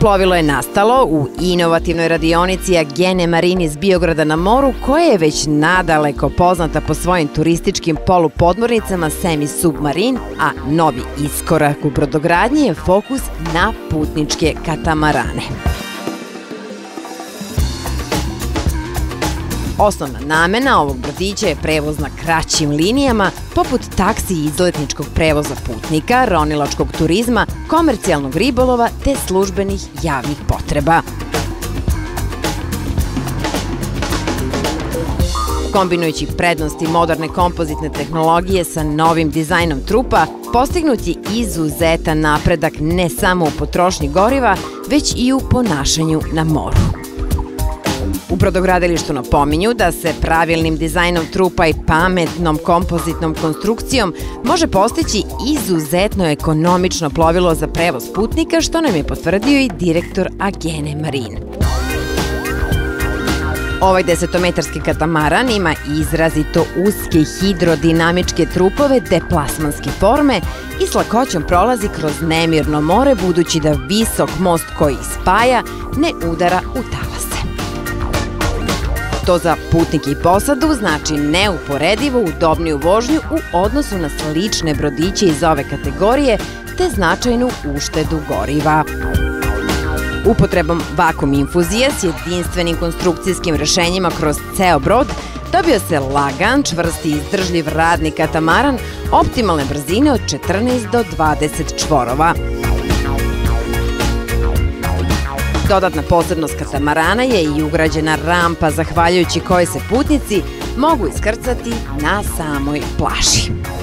Plovilo je nastalo u inovativnoj radionici Agene Marin iz Biograda na moru, koja je već nadaleko poznata po svojim turističkim polupodmornicama Semi Submarin, a novi iskorak u brodogradnji je fokus na putničke katamarane. Osnovna namena ovog brodića je prevoz na kraćim linijama, poput taksi i izletničkog prevoza putnika, ronilačkog turizma, komercijalnog ribolova te službenih javnih potreba. Kombinujući prednosti moderne kompozitne tehnologije sa novim dizajnom trupa, postignut je izuzetan napredak ne samo u potrošnji goriva, već i u ponašanju na moru. U brodogradilištu napominju da se pravilnim dizajnom trupa i pametnom kompozitnom konstrukcijom može postići izuzetno ekonomično plovilo za prevoz putnika, što nam je potvrdio i direktor Agene Marine. Ovaj desetometarski katamaran ima izrazito uske hidrodinamičke trupove deplasmanske forme i s lakoćom prolazi kroz nemirno more budući da visok most koji spaja ne udara u talase. To za putnike i posadu znači neuporedivo udobniju vožnju u odnosu na slične brodiće iz ove kategorije te značajnu uštedu goriva. Upotrebom vakum infuzije s jedinstvenim konstrukcijskim rešenjima kroz ceo brod dobio se lagan, čvrst i izdržljiv radni katamaran optimalne brzine od 14 do 20 čvorova. Dodatna posebnost katamarana je i ugrađena rampa zahvaljujući kojoj se putnici mogu iskrcati na samoj plaži.